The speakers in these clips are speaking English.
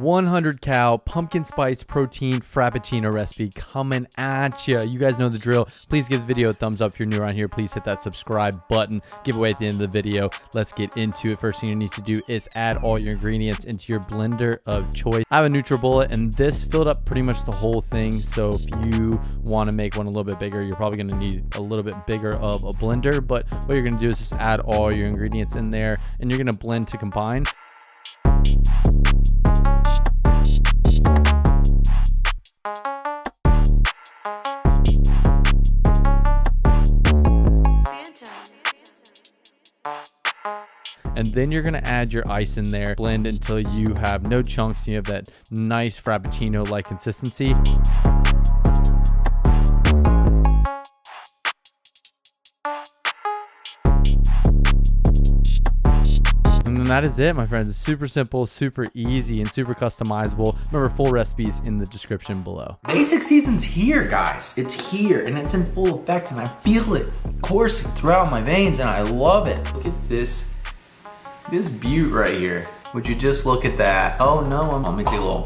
100 cal pumpkin spice protein frappuccino recipe coming at you. You guys know the drill. Please give the video a thumbs up if you're new around here. Please hit that subscribe button. Giveaway at the end of the video. Let's get into it. First thing you need to do is add all your ingredients into your blender of choice. I have a NutriBullet and this filled up pretty much the whole thing. So if you want to make one a little bit bigger, you're probably going to need a little bit bigger of a blender. But what you're going to do is just add all your ingredients in there and you're going to blend to combine. And then you're gonna add your ice in there blend until you have no chunks and you have that nice frappuccino like consistency And then that is it, my friends. Super simple, super easy, and super customizable. Remember, full recipes in the description below. Basic season's here, guys. It's here, and it's in full effect, and I feel it coursing throughout my veins, and I love it. Look at this this beaut right here. Would you just look at that? Oh no, I'm, let me take a little.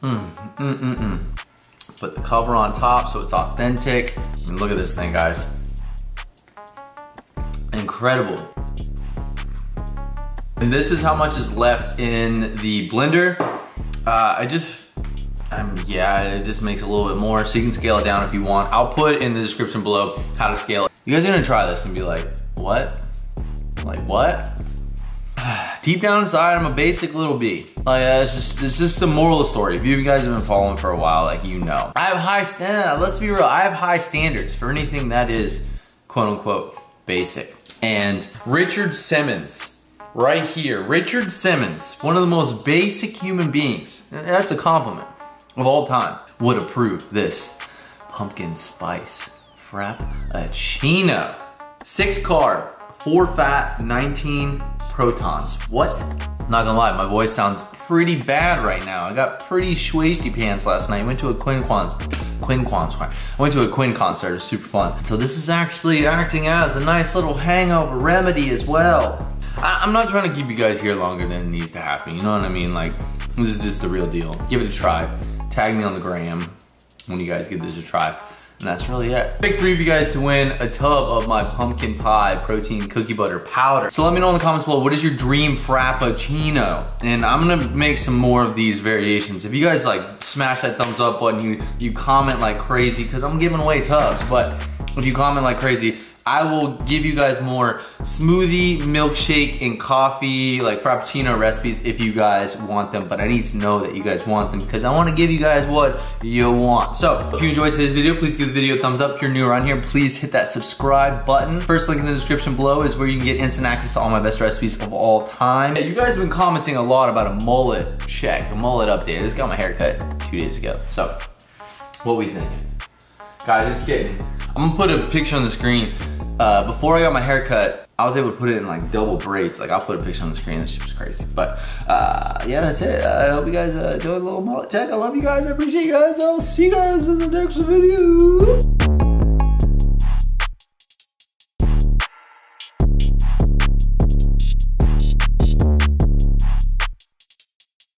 Mm, mm, mm, mm. Put the cover on top so it's authentic. Mean, look at this thing, guys. Incredible. And this is how much is left in the blender. Uh, I just, um, yeah, it just makes a little bit more so you can scale it down if you want. I'll put in the description below how to scale it. You guys are gonna try this and be like, what? Like what? Deep down inside, I'm a basic little B. Like, uh, it's just, it's just the moral story. If you guys have been following for a while, like you know. I have high standards, let's be real, I have high standards for anything that is quote unquote basic. And Richard Simmons, right here, Richard Simmons, one of the most basic human beings, that's a compliment of all time, would approve this pumpkin spice frappuccino. Six carb, 4 fat, 19 protons. What? Not gonna lie, my voice sounds pretty bad right now. I got pretty schwasty pants last night. Went to a Quinn Quans, Quinn Quans, went to a Quinn concert, it was super fun. So this is actually acting as a nice little hangover remedy as well. I am not trying to keep you guys here longer than it needs to happen, you know what I mean? Like, this is just the real deal. Give it a try. Tag me on the gram when you guys give this a try. And that's really it. Pick three of you guys to win a tub of my pumpkin pie protein cookie butter powder. So let me know in the comments below, what is your dream frappuccino? And I'm gonna make some more of these variations. If you guys like smash that thumbs up button, you, you comment like crazy, cause I'm giving away tubs, but if you comment like crazy, I will give you guys more smoothie, milkshake, and coffee, like Frappuccino recipes if you guys want them, but I need to know that you guys want them because I wanna give you guys what you want. So, if you enjoyed today's video, please give the video a thumbs up. If you're new around here, please hit that subscribe button. First link in the description below is where you can get instant access to all my best recipes of all time. Yeah, you guys have been commenting a lot about a mullet check, a mullet update. I just got my haircut two days ago. So, what we thinking? Guys, it's getting, I'm gonna put a picture on the screen uh, before I got my haircut, I was able to put it in like double braids. Like I'll put a picture on the screen, this shit was crazy. But uh, yeah, that's it. I hope you guys uh, enjoyed a little mullet check. I love you guys, I appreciate you guys. I'll see you guys in the next video.